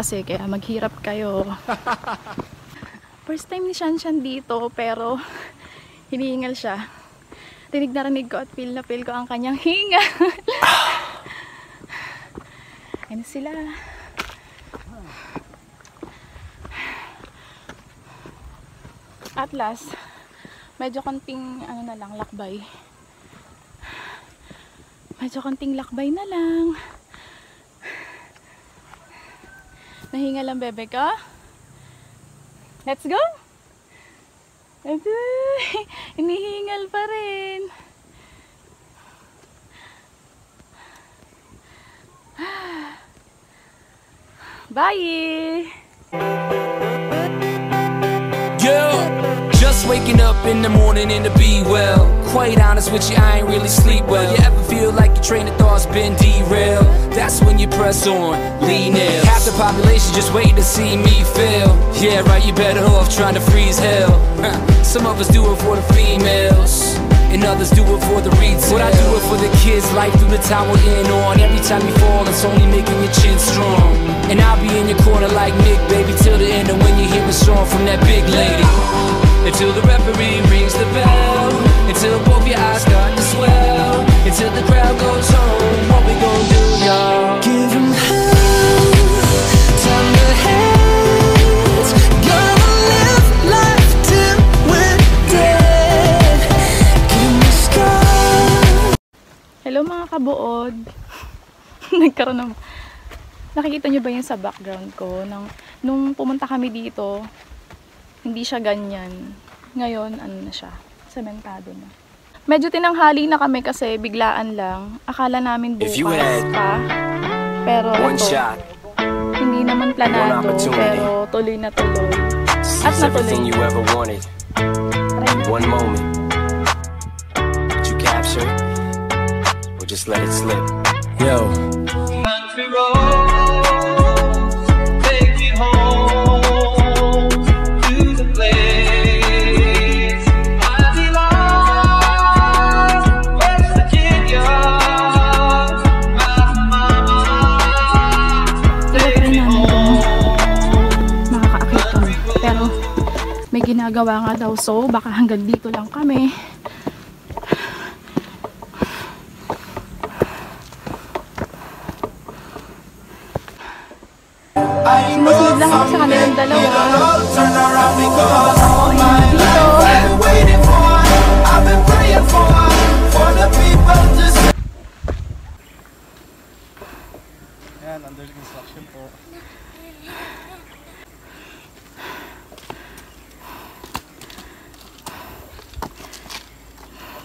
kasi kaya maghirap kayo. First time ni Shanshan dito pero hinihingal siya. Rinig na rinig ko at feel na feel ko ang kanyang hinga. Ayun sila. At last, medyo konting ano na lang, lakbay. Medyo konting lakbay na lang. Nahinga lang bebe ka? Let's go! Hinihingal pa rin. Bye! Yeah, just waking up in the morning and to be well. Quite honest with you, I ain't really sleep well. You ever feel like your train of thought's been derailed? That's when you press on, lean in. Half the population just waiting to see me fail. Yeah, right, you better off trying to freeze hell. Some of us do it for the females. And others do it for the retail. What I do it for the kids, life through the time we're in on. Every time you fall, it's only making your chin strong. And I'll be in your corner like Mick, baby, till the end. And when you hear a song from that big lady, until the referee rings the bell, until both your eyes start to swell, until the crowd goes home. What we gonna do, y'all? Give 'em hell, time to hands. Gonna live life till we're dead. Give me sky. Hello mga kabuod. Nagkaroon ng... Nakikita nyo ba yun sa background ko? Nang, nung pumunta kami dito, hindi siya ganyan. Ngayon, ano na siya? Sementado na. Medyo tinanghali na kami kasi biglaan lang. Akala namin bukas pa. Pero ito, shot, hindi naman planado. Pero tuloy na tuloy. At natuloy. you ever wanted. One moment. Did you capture? Or just let it slip? Yo. Ginagawa nga daw so baka hanggang dito lang kami. Sumasunod lang ako sa kanilang dalawa. Dito. Yan, under construction po.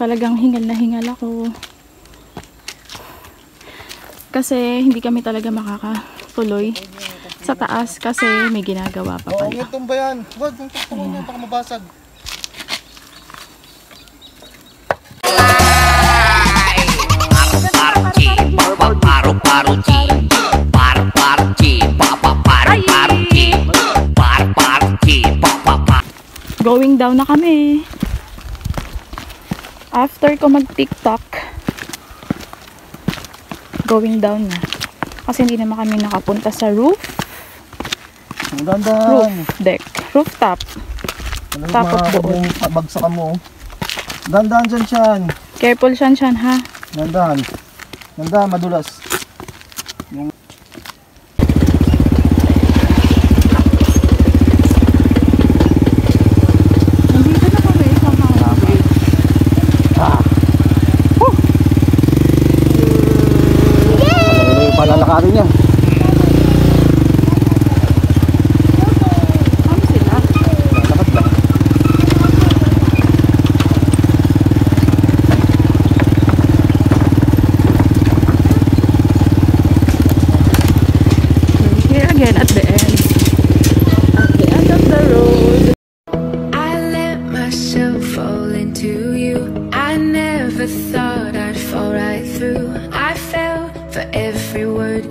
Talagang hingal na hingal ako. Kasi hindi kami talaga makakatuloy sa taas kasi may ginagawa pa Oo, pala. oh, itong ba yan? Wag, yung tuktok niya, baka mabasag. Going down na kami. After ko mag-tiktok, going down na. Kasi hindi naman kami nakapunta sa roof, Ang ganda. roof deck, rooftop. Tapos doon. Bagsakan mo. Dandan dyan siyan. Careful syan syan ha. Dandan. Dandan, madulas.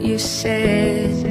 you said.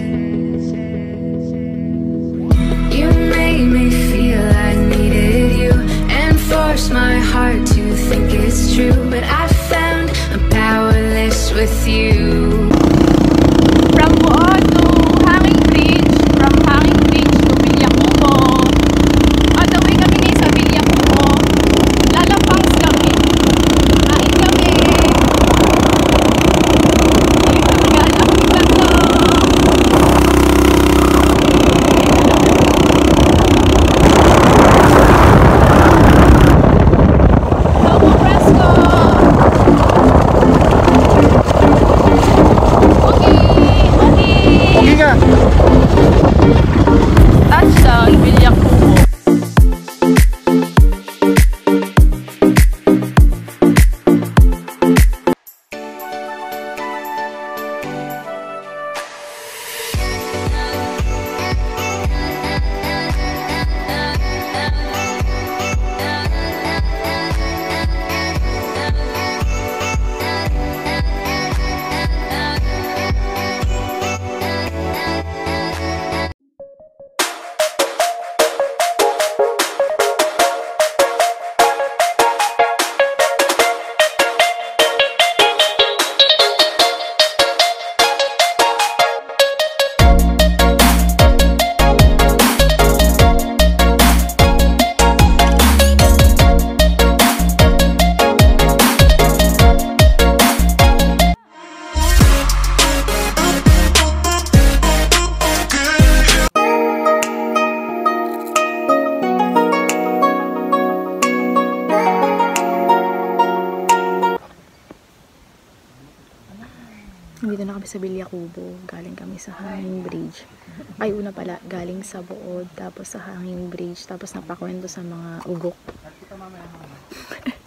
Sa Villacrubo. Galing kami sa Hanging Bridge. Ay, una pala, galing sa Buod, tapos sa Hanging Bridge, tapos napakwento sa mga ugok.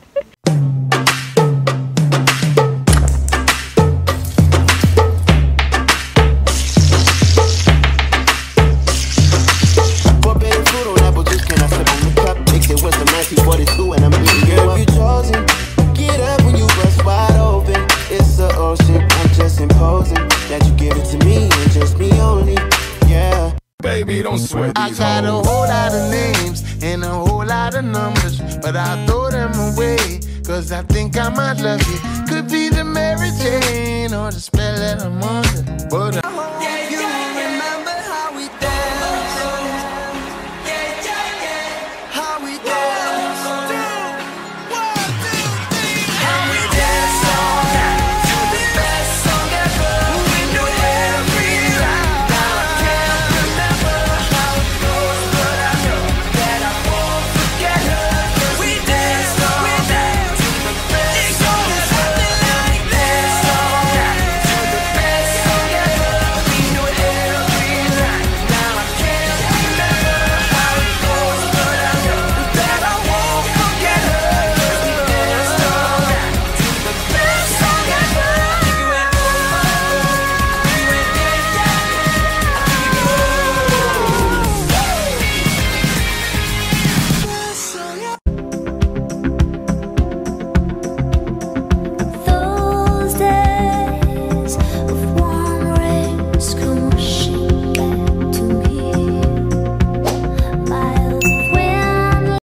Baby, don't sweat I these got a hoes. whole lot of names and a whole lot of numbers, but I throw them away. Cause I think I might love you. Could be the Mary Jane or the spell that I'm under. But I